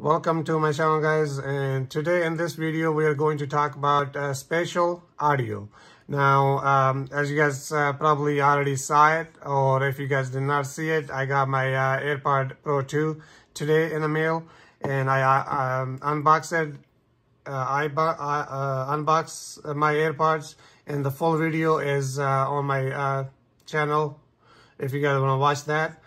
Welcome to my channel guys and today in this video we are going to talk about uh, spatial audio. Now um, as you guys uh, probably already saw it or if you guys did not see it I got my uh, AirPod Pro 2 today in the mail and I uh, um, unboxed. Uh, I uh, unboxed my AirPods and the full video is on my channel if you guys want to watch that.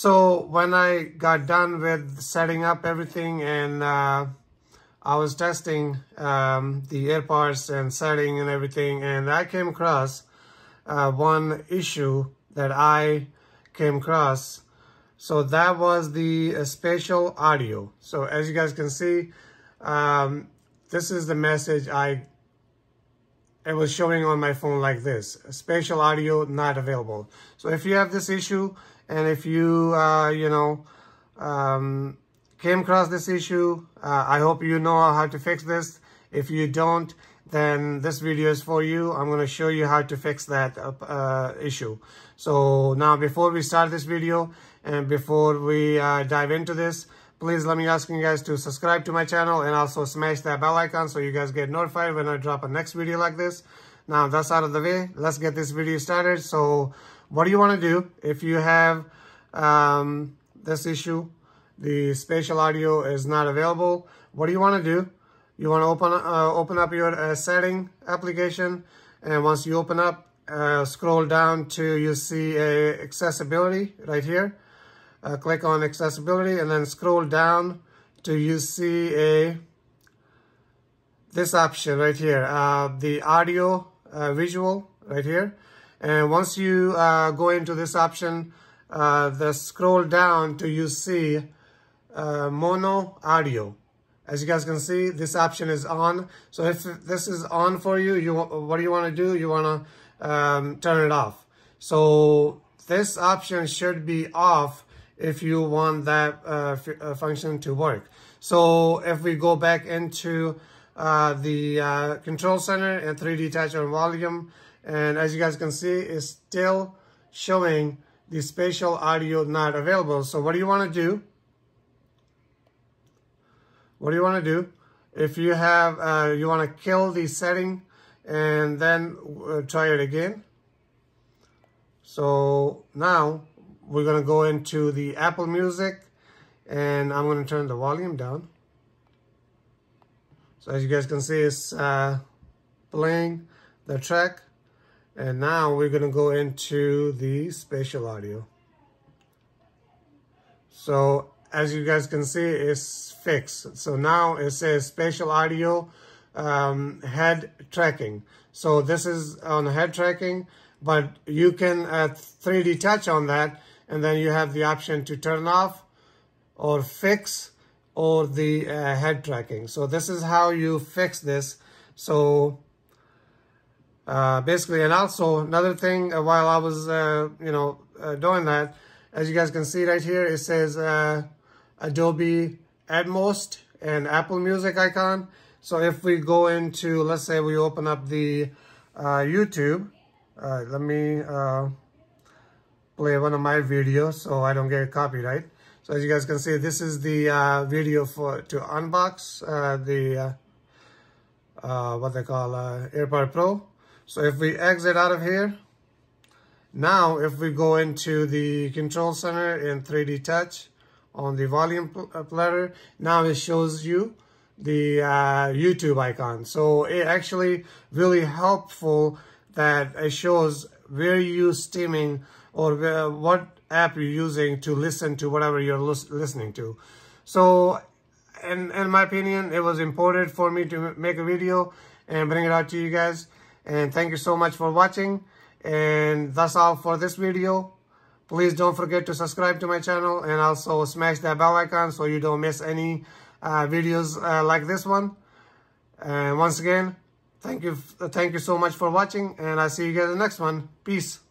So when I got done with setting up everything and uh, I was testing um, the AirPods and setting and everything and I came across uh, one issue that I came across. So that was the uh, spatial audio. So as you guys can see, um, this is the message I it was showing on my phone like this. Spatial audio not available. So if you have this issue, and if you, uh, you know, um, came across this issue, uh, I hope you know how to fix this. If you don't, then this video is for you. I'm going to show you how to fix that uh, issue. So now before we start this video and before we uh, dive into this, please let me ask you guys to subscribe to my channel and also smash that bell icon so you guys get notified when I drop a next video like this. Now that's out of the way. Let's get this video started. So what do you want to do if you have um, this issue? The spatial audio is not available. What do you want to do? You want to open uh, open up your uh, setting application, and once you open up, uh, scroll down to you see a accessibility right here. Uh, click on accessibility, and then scroll down to you see a this option right here, uh, the audio uh, visual right here. And once you uh, go into this option, uh, the scroll down to you see uh, mono audio. As you guys can see, this option is on. So if this is on for you, you what do you want to do? You want to um, turn it off. So this option should be off if you want that uh, uh, function to work. So if we go back into uh, the uh, control center and 3D touch on volume, and as you guys can see, it's still showing the spatial audio not available. So what do you want to do? What do you want to do? If you have, uh, you want to kill the setting and then try it again. So now we're going to go into the Apple Music and I'm going to turn the volume down. So as you guys can see, it's uh, playing the track. And now we're going to go into the spatial audio. So as you guys can see, it's fixed. So now it says spatial audio um, head tracking. So this is on head tracking, but you can uh, 3D touch on that and then you have the option to turn off or fix or the uh, head tracking. So this is how you fix this. So uh, basically, and also another thing, uh, while I was, uh, you know, uh, doing that, as you guys can see right here, it says uh, Dolby Atmos and Apple Music icon. So if we go into, let's say we open up the YouTube, let me play one of my videos so I don't get a copyright. So as you guys can see, this is the uh, video for to unbox uh, the uh, what they call AirPod Pro. So if we exit out of here, now if we go into the control center in 3D touch on the volume uh, platter, now it shows you the uh, YouTube icon. So it actually really helpful that it shows where you streaming or what app you're using to listen to whatever you're listening to. So in, in my opinion, it was important for me to make a video and bring it out to you guys. And thank you so much for watching. And that's all for this video. Please don't forget to subscribe to my channel and also smash that bell icon so you don't miss any uh, videos uh, like this one. And once again, thank you, thank you so much for watching and I'll see you guys in the next one. Peace.